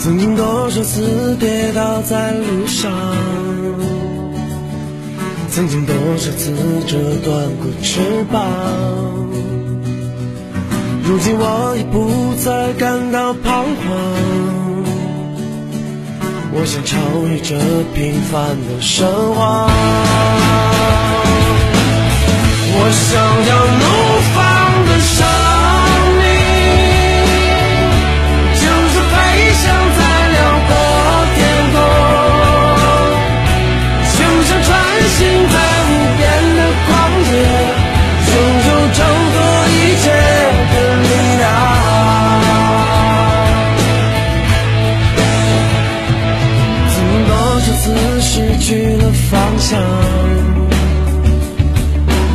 曾经多少次跌倒在路上，曾经多少次折断过翅膀，如今我已不再感到彷徨。我想超越这平凡的生活，去了方向，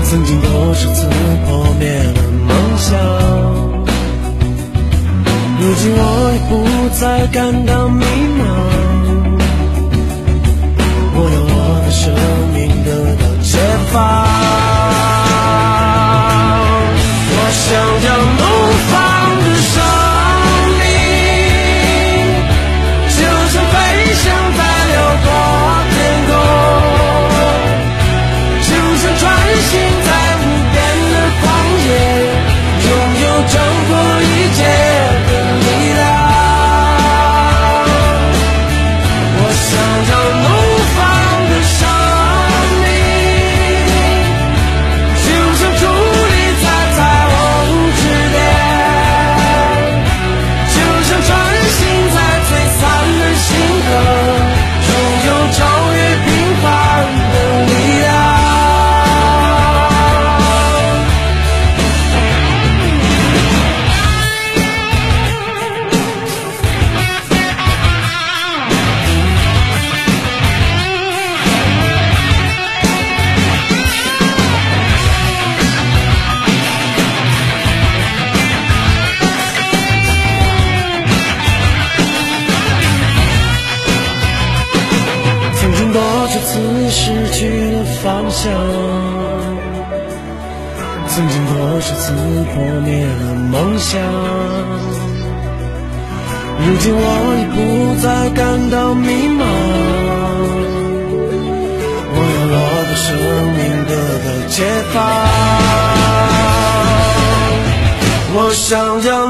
曾经多少次破灭了梦想。如今我已不再感到迷茫，我要我的生命得到解放。我想要怒放次失去了方向，曾经多少次破灭了梦想。如今我已不再感到迷茫，我要我的生命得到解放。我想要